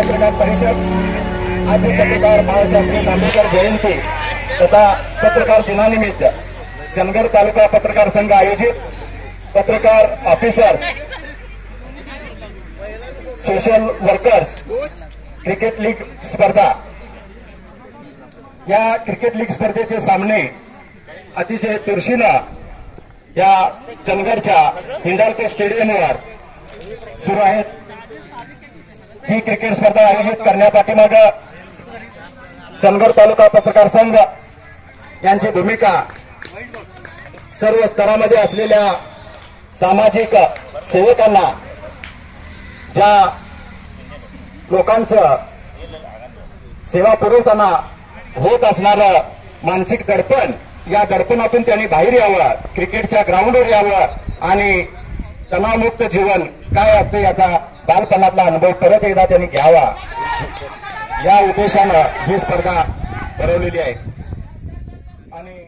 पत्रकार परिषद राज्याचे पत्रकार बाळासाहेब आंबेडकर जयंती तथा पत्रकार दिनानिमित्त चंदगड तालुका पत्रकार संघ आयोजित पत्रकार officers social workers cricket league स्पर्धा. या क्रिकेट लीग स्पर्धेचे सामने अतिशय चुरशीनं या चंदगडच्या हिंडाल्को स्टेडियमवर सुरू आहेत. ही क्रिकेट स्पर्धा आयोजित करण्यापाठीमाग चंदगड तालुका पत्रकार संघ यांची भूमिका सर्व स्तरामध्ये असलेल्या सामाजिक सेवकांना ज्या लोकांचं सेवा पुरवताना होत असणारं मानसिक दडपण या दडपणातून त्यांनी बाहेर यावं क्रिकेटच्या ग्राउंडवर यावं आणि तणावमुक्त जीवन काय असतं याचा बालपणातला अनुभव परत एकदा त्यांनी घ्यावा. या उद्देशानं ही स्पर्धा भरवलेली आहे. आणि